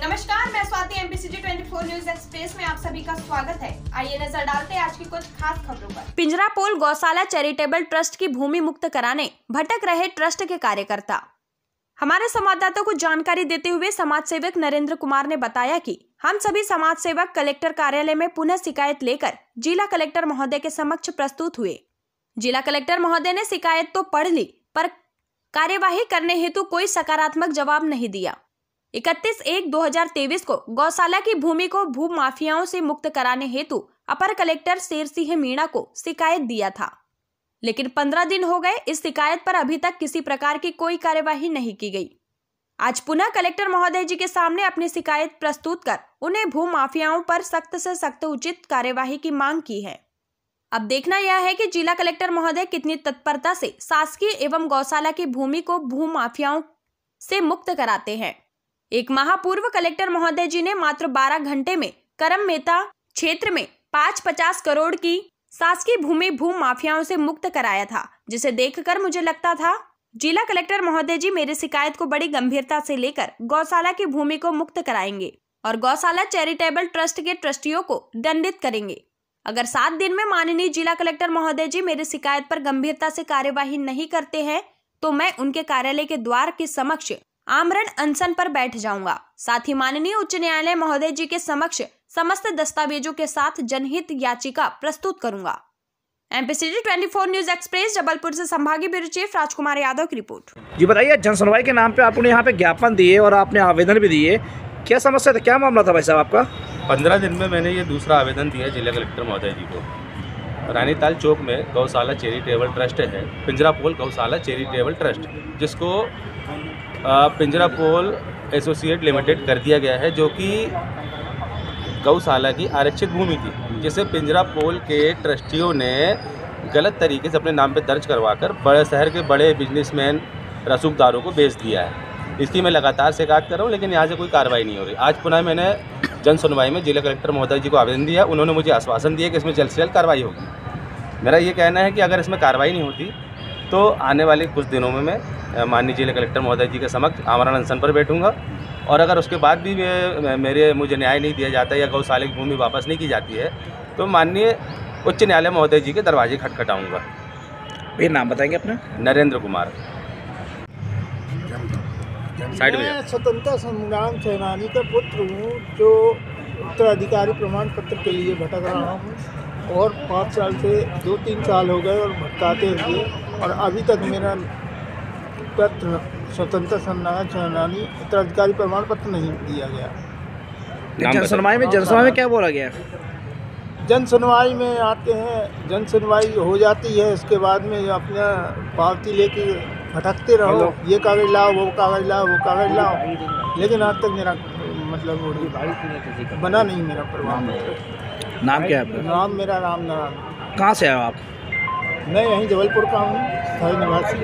नमस्कार, मैं Swati MPCG 24 news express में आप सभी का स्वागत है। आइए नज़र डालते हैं आज की कुछ खास खबरों पर। पिंजरापोल गौशाला चैरिटेबल ट्रस्ट की भूमि मुक्त कराने भटक रहे ट्रस्ट के कार्यकर्ता। हमारे संवाददाता को जानकारी देते हुए समाज सेवक नरेंद्र कुमार ने बताया कि हम सभी समाज सेवक कलेक्टर कार्यालय में पुनः शिकायत लेकर जिला कलेक्टर महोदय के समक्ष प्रस्तुत हुए। जिला कलेक्टर महोदय ने शिकायत तो पढ़ ली, पर कार्यवाही करने हेतु कोई सकारात्मक जवाब नहीं दिया। इकतीस एक 2023 को गौशाला की भूमि को भू माफियाओं से मुक्त कराने हेतु अपर कलेक्टर शेर सिंह मीणा को शिकायत दिया था। लेकिन पंद्रह दिन हो गए, इस शिकायत पर अभी तक किसी प्रकार की कोई कार्यवाही नहीं की गई। आज पुनः कलेक्टर महोदय जी के सामने अपनी शिकायत प्रस्तुत कर उन्हें भू माफियाओं पर सख्त से सख्त उचित कार्यवाही की मांग की है। अब देखना यह है कि जिला कलेक्टर महोदय कितनी तत्परता से शासकीय एवं गौशाला की भूमि को भू माफियाओं से मुक्त कराते हैं। एक माह पूर्व कलेक्टर महोदय जी ने मात्र 12 घंटे में करम मेहता क्षेत्र में पाँच पचास करोड़ की शासकीय भूमि भू माफियाओं से मुक्त कराया था, जिसे देखकर मुझे लगता था, जिला कलेक्टर महोदय जी मेरी शिकायत को बड़ी गंभीरता से लेकर गौशाला की भूमि को मुक्त कराएँगे और गौशाला चैरिटेबल ट्रस्ट के ट्रस्टियों को दंडित करेंगे। अगर सात दिन में माननीय जिला कलेक्टर महोदय जी मेरी शिकायत पर गंभीरता से कार्यवाही नहीं करते हैं तो मैं उनके कार्यालय के द्वार के समक्ष आमरण अनशन पर बैठ जाऊँगा। साथ ही माननीय उच्च न्यायालय महोदय जी के समक्ष समस्त दस्तावेजों के साथ जनहित याचिका प्रस्तुत करूँगा। एमपीसीजी 24 न्यूज़ एक्सप्रेस जबलपुर से संभागीय ब्यूरो चीफ राजकुमार यादव की रिपोर्ट। जी बताइए जन सुनवाई के नाम पे आपने यहाँ पे ज्ञापन दिए और आपने आवेदन भी दिए। क्या समस्या था? क्या मामला था भाई साहब आपका? पंद्रह दिन में मैंने ये दूसरा आवेदन दिया जिला कलेक्टर महोदय जी को। रानीताल चौक में गौशाला चैरिटेबल ट्रस्ट है पिंजरापोल गौशाला चैरिटेबल ट्रस्ट जिसको आ, पिंजरापोल एसोसिएट लिमिटेड कर दिया गया है जो कि गौशाला की आरक्षित भूमि थी जिसे पिंजरापोल के ट्रस्टियों ने गलत तरीके से अपने नाम पर दर्ज करवाकर बड़े शहर के बड़े बिजनेसमैन रसूखदारों को बेच दिया है। इसकी मैं लगातार शिकायत कर रहा हूँ लेकिन यहाँ से कोई कार्रवाई नहीं हो रही। आज पुनः मैंने जन सुनवाई में जिला कलेक्टर महोदय जी को आवेदन दिया। उन्होंने मुझे आश्वासन दिया कि इसमें जल्द से जल्द कार्रवाई होगी। मेरा ये कहना है कि अगर इसमें कार्रवाई नहीं होती तो आने वाले कुछ दिनों में मैं माननीय जिला कलेक्टर महोदय जी के समक्ष आमरण अनशन पर बैठूँगा। और अगर उसके बाद भी मेरे मुझे न्याय नहीं दिया जाता या गौशाला की भूमि वापस नहीं की जाती है तो माननीय उच्च न्यायालय महोदय जी के दरवाजे खटखटाऊँगा। ये नाम बताएँगे अपना? नरेंद्र कुमार। साइड में स्वतंत्रता संग्राम सेनानी का पुत्र हूँ जो उत्तराधिकारी प्रमाण पत्र के लिए भटक रहा हूँ और पाँच साल से दो तीन साल हो गए और भटकाते हुए। और अभी तक मेरा पत्र स्वतंत्रता संग्राम सेनानी उत्तराधिकारी प्रमाण पत्र नहीं दिया गया। जन सुनवाई में जन सुनवाई में क्या बोला गया? जन सुनवाई में आते हैं जन सुनवाई हो जाती है उसके बाद में अपना पावती लेके भटकते रहो ये कागज़ लाओ वो कागज़ लाओ वो कागज़ लाओ। लेकिन आज तक मेरा मतलब बना नहीं मेरा प्रभाव नाम क्या है नाम मेरा राम नारायण। कहाँ से आए आप? मैं यहीं जबलपुर का हूँ स्थायी निवासी।